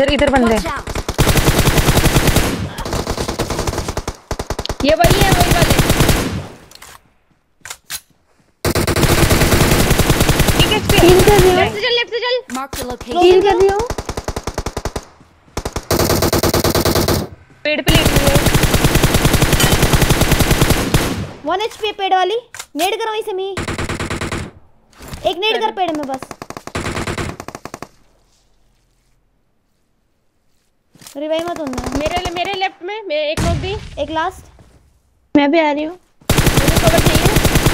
इधर इधर बंदे। ये वही है वही वाले। इस कर लेफ़्ट से चल लेफ़्ट से चल। कर पेड़ पे लेटी हुई है। वन एच पी पेड़ वाली। नेड कर वहीं से मी। एक नेड कर पेड़ में बस। रिवाइव मत होना। मेरे मेरे लेफ़्ट में मैं एक नॉक दी एक लास्ट मैं भी आ रही हूँ। मुझे कवर चाहिए।